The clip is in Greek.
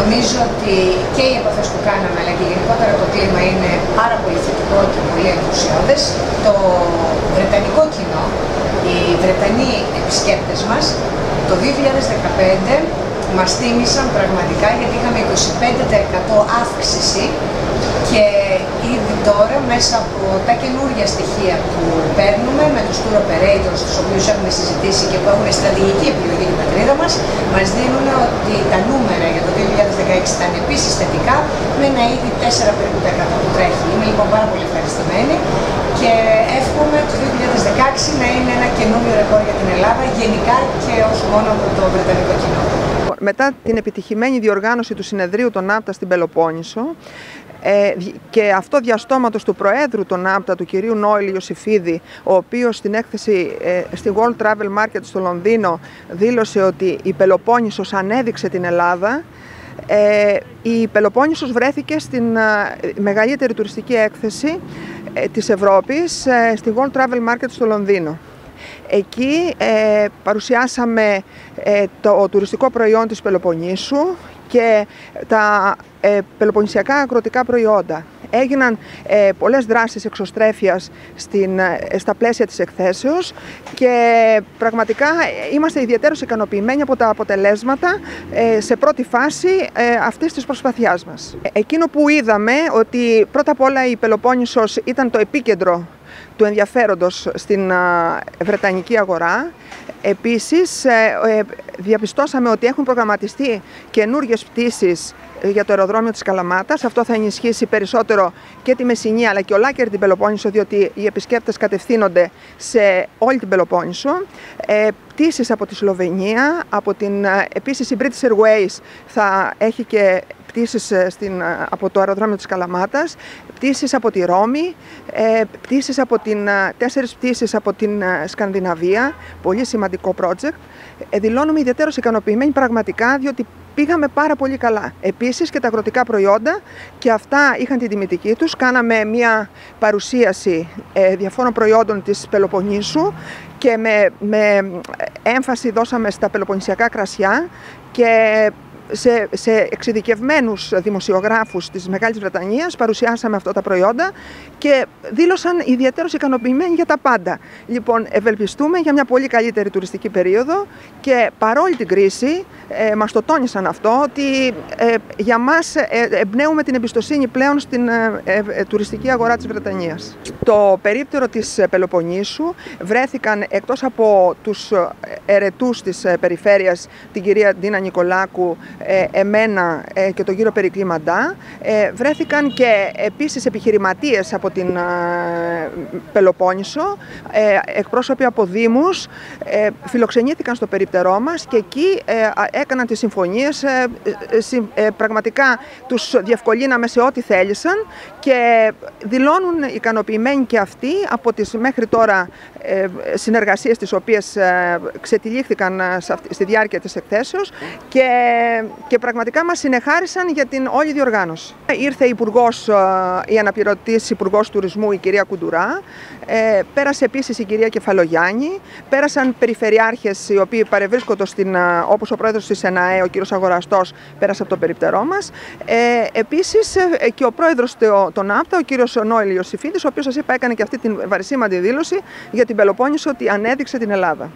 Νομίζω ότι και οι επαφές που κάναμε αλλά και γενικότερα το κλίμα είναι πάρα πολύ θετικό και πολύ ενθουσιώδες. Το βρετανικό κοινό, οι Βρετανοί επισκέπτες μας, το 2015 μας θύμισαν πραγματικά γιατί είχαμε 25% αύξηση και ήδη τώρα μέσα από τα καινούργια στοιχεία που παίρνουμε με τους tour operators τους οποίους έχουμε συζητήσει και που έχουν στρατηγική επιλογή την πατρίδα μας μας δίνουν ότι τα νούμερα για το 2016 ήταν επίσης θετικά με ένα ήδη 4 περίπου που τρέχει. Είμαι λοιπόν πάρα πολύ ευχαριστημένη και εύχομαι το 2016 να είναι ένα καινούριο ρεκόρ για την Ελλάδα γενικά και όχι μόνο από το Βρετανικό κοινό. Μετά την επιτυχημένη διοργάνωση του συνεδρίου των ΝΑΠΤΑ στην Πελοπόννησο, ε, και αυτό διαστόματος του Προέδρου των ΝΑΠΤΑ, του κυρίου Νόηλ Ιωσήφιδη, ο οποίος στην έκθεση ε, στη World Travel Market στο Λονδίνο δήλωσε ότι η Πελοπόννησος ανέδειξε την Ελλάδα, ε, η Πελοπόννησος βρέθηκε στην μεγαλύτερη τουριστική έκθεση της Ευρώπης στη World Travel Market στο Λονδίνο. Εκεί παρουσιάσαμε το τουριστικό προϊόν της Πελοποννήσου και τα ε, πελοποννησιακά αγροτικά προϊόντα. Έγιναν ε, πολλές δράσεις εξωστρέφειας στην, ε, στα πλαίσια της εκθέσεως και πραγματικά είμαστε ιδιαίτερως ικανοποιημένοι από τα αποτελέσματα ε, σε πρώτη φάση ε, αυτής της προσπαθειάς μας. Εκείνο που είδαμε ότι πρώτα απ' όλα η Πελοπόννησος ήταν το επίκεντρο του ενδιαφέροντος στην Βρετανική αγορά. Επίσης, διαπιστώσαμε ότι έχουν προγραμματιστεί καινούργιες πτήσεις για το αεροδρόμιο της Καλαμάτας. Αυτό θα ενισχύσει περισσότερο και τη Μεσσηνία αλλά και ολάκερη την Πελοπόννησο διότι οι επισκέπτες κατευθύνονται σε όλη την Πελοπόννησο. Ε, πτήσεις από τη Σλοβενία, από την, ε, επίσης η British Airways θα έχει και πτήσεις ε, στην, ε, από το αεροδρόμιο της Καλαμάτας, πτήσεις από τη Ρώμη, ε, πτήσεις από την, τέσσερις πτήσεις από την Σκανδιναβία, πολύ σημαντικό project. δηλώνουμε ιδιαίτερως ικανοποιημένοι πραγματικά, διότι πήγαμε πάρα πολύ καλά. Επίσης και τα αγροτικά προϊόντα και αυτά είχαν την τιμητική τους. Κάναμε μια παρουσίαση ε, διαφόρων προϊόντων της Πελοποννήσου και με, με έμφαση δώσαμε στα πελοποννησιακά κρασιά και σε, σε εξειδικευμένους δημοσιογράφους της Μεγάλης Βρετανίας παρουσιάσαμε αυτά τα προϊόντα και δήλωσαν ιδιαίτερως ικανοποιημένοι για τα πάντα. Λοιπόν, ευελπιστούμε για μια πολύ καλύτερη τουριστική περίοδο και παρόλη την κρίση ε, μας το τόνισαν αυτό ότι ε, για μας ε, εμπνέουμε την εμπιστοσύνη πλέον στην ε, ε, τουριστική αγορά της Βρετανίας. Το περίπτερο της Πελοποννήσου βρέθηκαν εκτός από τους ερετούς της περιφέρειας την κυρία Ντίνα Νικολάκου ε, εμένα ε, και τον κύριο Περικλή Μαντά. Ε, βρέθηκαν και επίσης επιχειρηματίες από την Πελοπόννησο, εκπρόσωποι από Δήμους, φιλοξενήθηκαν στο περίπτερό μας και εκεί έκαναν τις συμφωνίες, πραγματικά τους διευκολύναμε σε ό,τι θέλησαν και δηλώνουν ικανοποιημένοι και αυτοί από τις μέχρι τώρα συνεργασίες τις οποίες ξετυλίχθηκαν στη διάρκεια της εκθέσεως και και πραγματικά μας συνεχάρισαν για την όλη διοργάνωση. Ήρθε η, υπουργός, ε, η αναπληρωτής Υπουργός Τουρισμού, η κυρία Κουντουρά, ε, πέρασε επίσης η κυρία Κεφαλογιάννη, πέρασαν περιφερειάρχες οι οποίοι παρευρίσκονται στην, ε, όπως ο πρόεδρος της ΕΝΑΕ, ο κύριος Αγοραστός, πέρασε από το περιπτερό μας. Ε, επίσης και ο πρόεδρος των ΑΠΤΑ, ο κύριος Νόηλ Ιωσήφιδης, ο οποίος σας είπα έκανε και αυτή την βαρισίμαντη δήλωση για την Πελοπόννησο ότι ανέδειξε την Ελλάδα.